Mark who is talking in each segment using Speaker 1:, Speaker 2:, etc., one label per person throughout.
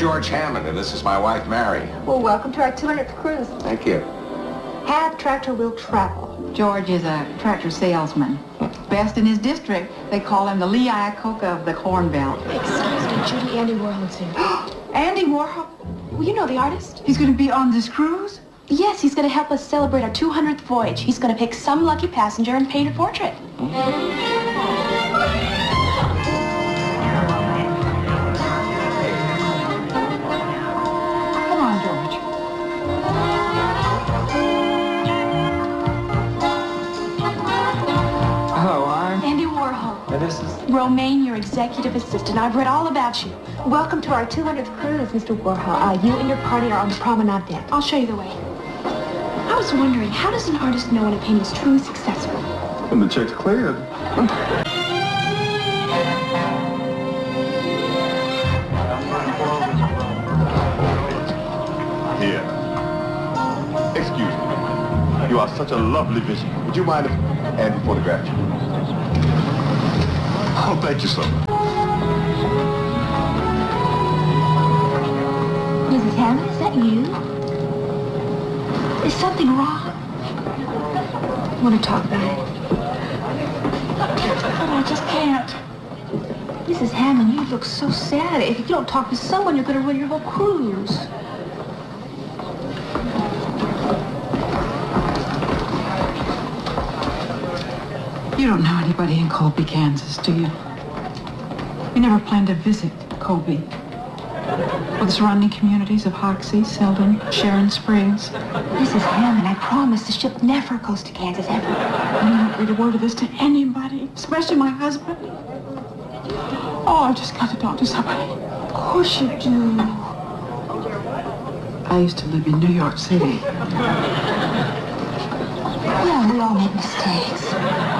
Speaker 1: George Hammond, and this is my wife, Mary.
Speaker 2: Well, welcome to our 200th cruise.
Speaker 1: Thank you.
Speaker 2: Have tractor will travel.
Speaker 3: George is a tractor salesman. Best in his district. They call him the Lee Iacocca of the Corn Belt.
Speaker 2: Excuse me, Judy, Andy Warhol's here.
Speaker 3: Andy Warhol,
Speaker 2: well, you know the artist.
Speaker 3: he's going to be on this cruise?
Speaker 2: Yes, he's going to help us celebrate our 200th voyage. He's going to pick some lucky passenger and paint a portrait.
Speaker 3: Come
Speaker 2: Warhol.
Speaker 4: And this is.
Speaker 2: Romaine, your executive assistant. I've read all about you. Welcome to our 200th cruise, Mr. Warhol. Uh, you and your party are on the promenade deck. I'll show you the way. I was wondering, how does an artist know when a painting is truly successful?
Speaker 5: When the check's cleared. Here. Excuse me. You are such a lovely vision. Would you mind if Andy photographed you? Oh, thank you so much.
Speaker 2: Mrs. Hammond, is that you? Is something wrong? I want to talk about it.
Speaker 3: But I just can't.
Speaker 2: Mrs. Hammond, you look so sad. If you don't talk to someone, you're going to ruin your whole cruise.
Speaker 3: Don't know anybody in Colby, Kansas, do you? We never planned to visit Colby. Or the surrounding communities of Hoxie, Selden, Sharon Springs.
Speaker 2: Mrs. Hammond, I promise the ship never goes to Kansas, ever.
Speaker 3: I don't read a word of this to anybody, especially my husband. Oh, I've just got to talk to somebody.
Speaker 2: Of course you do.
Speaker 3: I used to live in New York City.
Speaker 2: Well, we all make mistakes.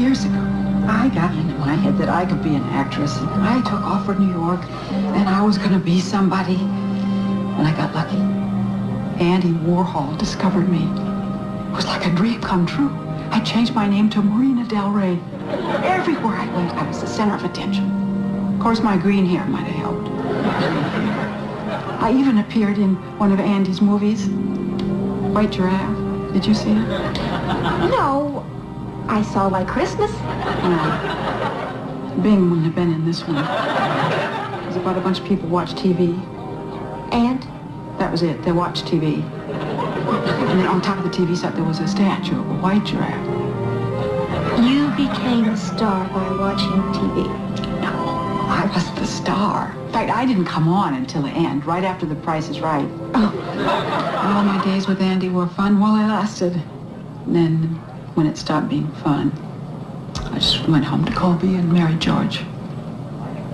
Speaker 3: Years ago, I got into my head that I could be an actress. And I took off for New York, and I was going to be somebody. And I got lucky. Andy Warhol discovered me. It was like a dream come true. I changed my name to Marina Del Rey. Everywhere I went, I was the center of attention. Of course, my green hair might have helped. I even appeared in one of Andy's movies, White Giraffe. Did you see it?
Speaker 2: No, I saw White Christmas.
Speaker 3: No. Bing wouldn't have been in this one. It was about a bunch of people watch TV.
Speaker 2: And
Speaker 3: That was it. They watched TV. And then on top of the TV set, there was a statue of a white giraffe.
Speaker 2: you became a star by watching TV.
Speaker 3: No, I was the star. In fact, I didn't come on until the end, right after The Price is Right. Oh. All my days with Andy were fun while they lasted. And then, when it stopped being fun, I just went home to Colby and married George.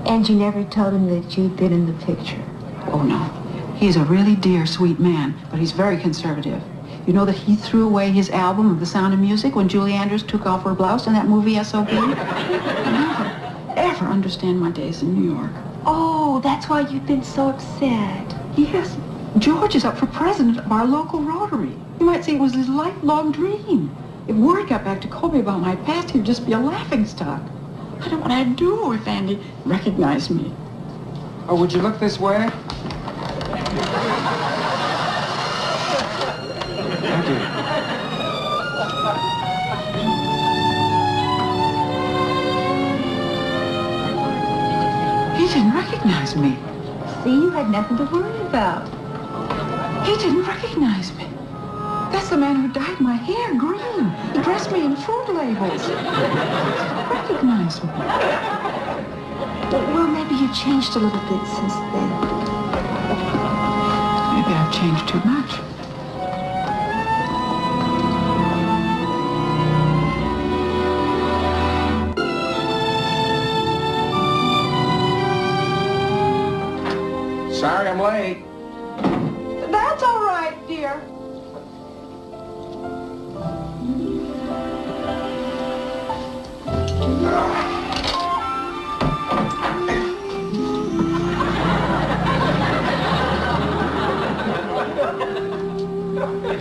Speaker 2: And you never told him that you'd been in the picture.
Speaker 3: Oh, no. He's a really dear, sweet man, but he's very conservative. You know that he threw away his album of The Sound of Music when Julie Andrews took off her blouse in that movie S.O.B.? He'll never, ever understand my days in New York.
Speaker 2: Oh, that's why you've been so upset.
Speaker 3: Yes, George is up for president of our local Rotary. You might say it was his lifelong dream. If word got back to Colby about my past, he'd just be a laughingstock. I don't know what I'd do if Andy recognized me.
Speaker 4: Oh, would you look this way? Thank you.
Speaker 3: He didn't recognize me.
Speaker 2: See, you had nothing to worry about.
Speaker 3: He didn't recognize me. That's the man who dyed my hair green. He dressed me in food labels. Recognize me.
Speaker 2: Well, maybe you've changed a little bit since then.
Speaker 3: Maybe I've changed too much.
Speaker 1: Sorry I'm late.
Speaker 3: That's all right, dear.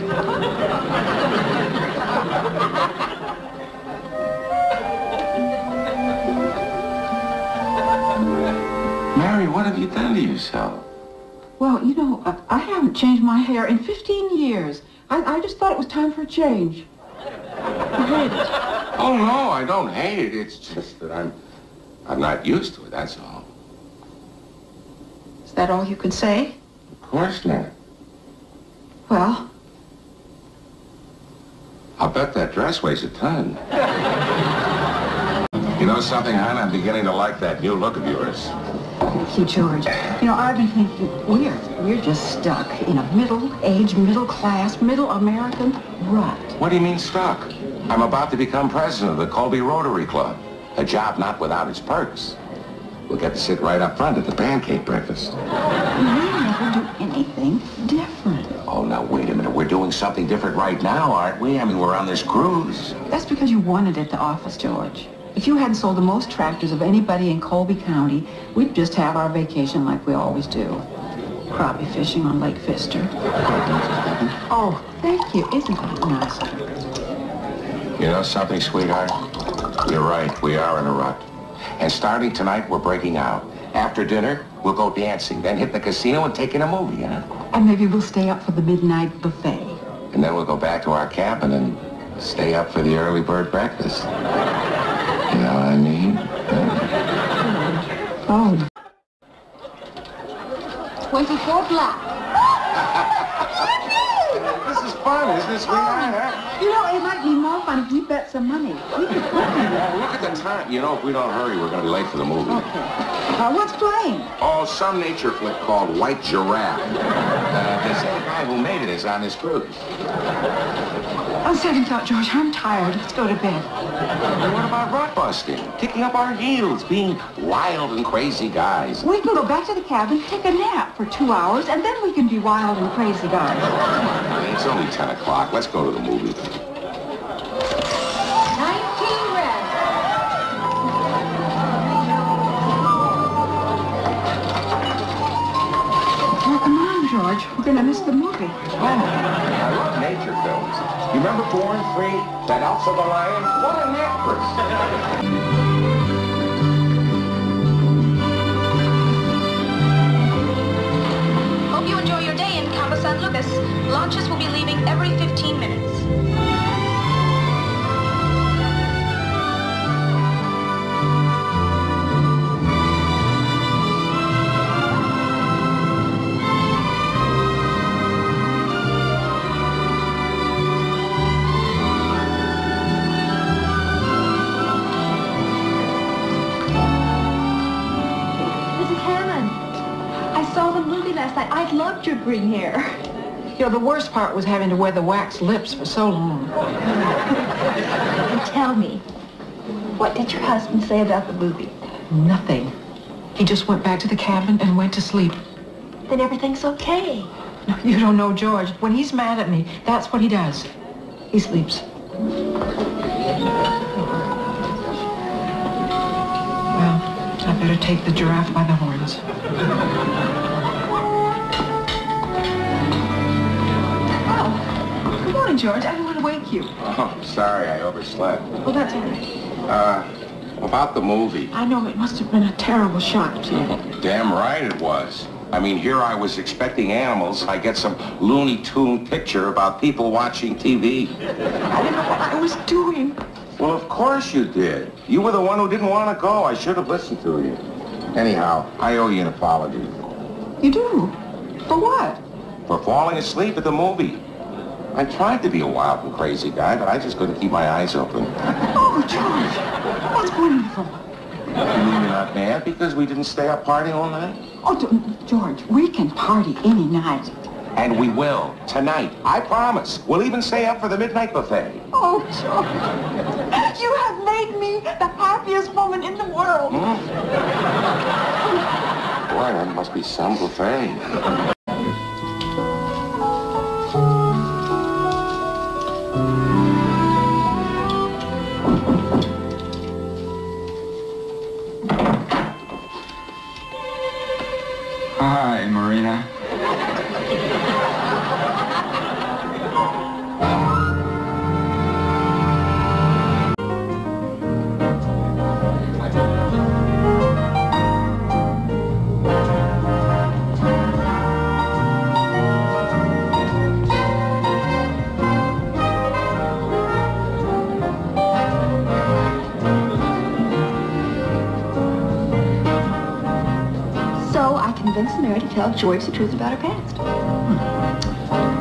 Speaker 1: Mary, what have you done to yourself?
Speaker 3: Well, you know, I, I haven't changed my hair in 15 years. I, I just thought it was time for a change. I hate it.
Speaker 1: Oh, no, I don't hate it. It's just that I'm, I'm not used to it, that's all.
Speaker 3: Is that all you can say?
Speaker 1: Of course not.
Speaker 3: Well,
Speaker 1: I'll bet that dress weighs a ton. you know something, hon? I'm beginning to like that new look of yours.
Speaker 3: thank you, George. You know, I've been thinking we're we're just stuck in a middle-aged, middle-class, middle American rut.
Speaker 1: What do you mean stuck? I'm about to become president of the Colby Rotary Club. A job not without its perks. We'll get to sit right up front at the pancake breakfast.
Speaker 3: We never do anything different.
Speaker 1: Oh, now wait a minute. We're doing something different right now, aren't we? I mean, we're on this cruise.
Speaker 3: That's because you wanted it to office, George. If you hadn't sold the most tractors of anybody in Colby County, we'd just have our vacation like we always do. Crappie fishing on Lake Fister. Oh, thank you. Isn't that nice?
Speaker 1: You know something, sweetheart? You're right. We are in a rut. And starting tonight, we're breaking out. After dinner, we'll go dancing, then hit the casino and take in a movie, huh?
Speaker 3: And maybe we'll stay up for the midnight buffet.
Speaker 1: And then we'll go back to our cabin and stay up for the early bird breakfast. You know what I mean?
Speaker 3: Oh,
Speaker 2: 24 black.
Speaker 1: This is fun, isn't it, sweetheart? huh?
Speaker 3: You know, it might be more fun if we bet some money. We could
Speaker 1: Well, look at the time. You know, if we don't hurry, we're going to be late for the movie.
Speaker 3: Okay. Uh, what's playing?
Speaker 1: Oh, some nature flick called White Giraffe. Uh, the same guy who made it is on this cruise.
Speaker 3: On second thought, George, I'm tired. Let's go to bed.
Speaker 1: And what about rock busting? Kicking up our heels, being wild and crazy guys.
Speaker 3: We can go back to the cabin, take a nap for two hours, and then we can be wild and crazy guys.
Speaker 1: It's only 10 o'clock. Let's go to the movie.
Speaker 3: George. We're going to miss the movie.
Speaker 1: Oh, I love nature films. You remember Born Free? That Elsa the Lion? What an actress.
Speaker 6: Hope you enjoy your day in Cabo San Lucas. Launches will be leaving every 15 minutes.
Speaker 2: Movie last night. I loved your green hair.
Speaker 3: You know, the worst part was having to wear the wax lips for so long.
Speaker 2: Tell me, what did your husband say about the movie?
Speaker 3: Nothing. He just went back to the cabin and went to sleep.
Speaker 2: Then everything's okay.
Speaker 3: No, you don't know George. When he's mad at me, that's what he does. He sleeps. Well, I better take the giraffe by the horns. Morning, George. I didn't want to wake you.
Speaker 1: Oh, I'm sorry, I overslept.
Speaker 3: Well, that's all right.
Speaker 1: Uh, about the movie.
Speaker 3: I know it must have been a terrible shock to you.
Speaker 1: Damn right it was. I mean, here I was expecting animals. I get some Looney Tune picture about people watching TV.
Speaker 3: I didn't know what I was doing.
Speaker 1: Well, of course you did. You were the one who didn't want to go. I should have listened to you. Anyhow, I owe you an apology
Speaker 3: You do? For what?
Speaker 1: for falling asleep at the movie. I tried to be a wild and crazy guy, but I just couldn't keep my eyes open.
Speaker 3: Oh, George, that's wonderful.
Speaker 1: You mean you're not mad because we didn't stay up partying all night?
Speaker 3: Oh, George, we can party any night.
Speaker 1: And we will, tonight. I promise. We'll even stay up for the midnight buffet.
Speaker 3: Oh, George, you have made me the happiest woman in the world. Hmm?
Speaker 1: Boy, that must be some buffet.
Speaker 2: Tell George the truth about her past.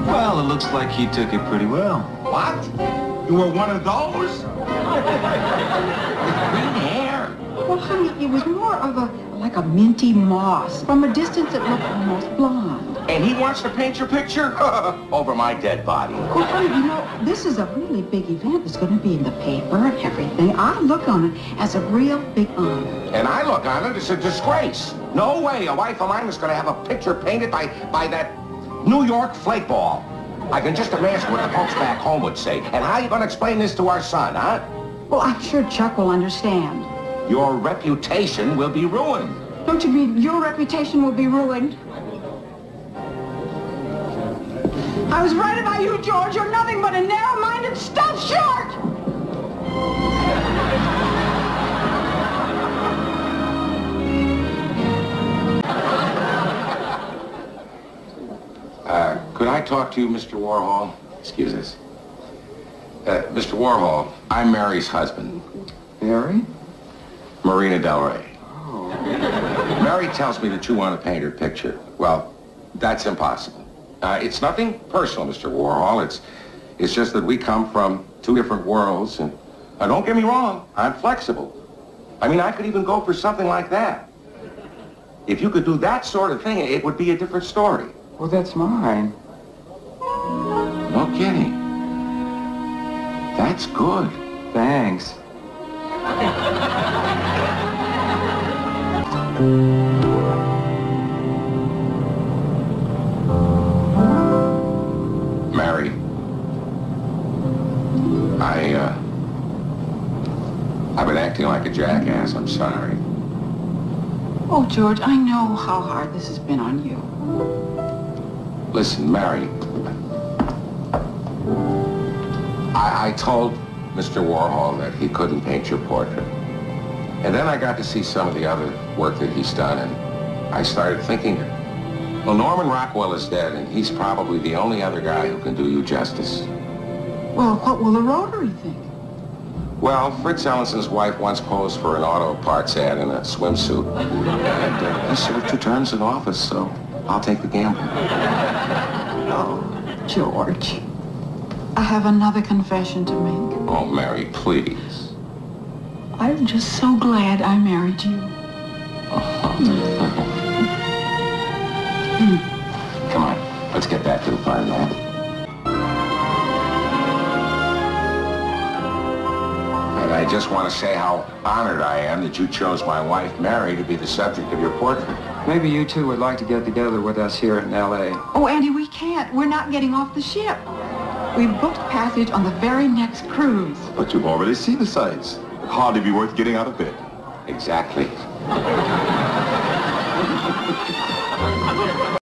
Speaker 7: Well, it looks like he took it pretty well.
Speaker 1: What? You were one of those? With Green hair.
Speaker 3: Well, honey, it was more of a, like a minty moss. From a distance, it looked almost blonde.
Speaker 1: And he wants to paint your picture? Over my dead body.
Speaker 3: Well, you know, this is a really big event. It's going to be in the paper and everything. I look on it as a real big honor.
Speaker 1: And I look on it as a disgrace. No way a wife of mine is going to have a picture painted by, by that New York flake ball. I can just imagine what the folks back home would say. And how are you going to explain this to our son, huh?
Speaker 3: Well, I'm sure Chuck will understand.
Speaker 1: Your reputation will be ruined.
Speaker 3: Don't you mean your reputation will be ruined? I was right about you, George. You're nothing but a narrow-minded stuffed short.
Speaker 1: Uh, could I talk to you, Mr. Warhol? Excuse us. Uh, Mr. Warhol, I'm Mary's husband,
Speaker 4: Mary?
Speaker 1: Marina Del Rey. Mary tells me that you want to paint her picture. Well, that's impossible. Uh, it's nothing personal, Mr. Warhol. It's, it's just that we come from two different worlds, and uh, don't get me wrong, I'm flexible. I mean, I could even go for something like that. If you could do that sort of thing, it would be a different story.
Speaker 4: Well, that's mine.
Speaker 1: No kidding. That's good.
Speaker 4: Thanks.
Speaker 1: Mary. I, uh... I've been acting like a jackass. I'm sorry.
Speaker 3: Oh, George, I know how hard this has been on you.
Speaker 1: Listen, Mary. I, I told Mr. Warhol that he couldn't paint your portrait. And then I got to see some of the other work that he's done, and I started thinking, well, Norman Rockwell is dead, and he's probably the only other guy who can do you justice.
Speaker 3: Well, what will the Rotary think?
Speaker 1: Well, Fritz Ellenson's wife once posed for an auto parts ad in a swimsuit. And uh, he served two terms in office, so I'll take the gamble.
Speaker 3: Oh, George. I have another confession to make.
Speaker 1: Oh, Mary, please.
Speaker 3: I'm just so glad I married you. Hmm.
Speaker 1: Come on, let's get back to the fine man. And I just want to say how honored I am that you chose my wife, Mary, to be the subject of your portrait.
Speaker 4: Maybe you two would like to get together with us here in L.A.
Speaker 3: Oh, Andy, we can't. We're not getting off the ship. We booked passage on the very next cruise.
Speaker 5: But you've already seen the sights. Hardly be worth getting out of bed.
Speaker 1: Exactly.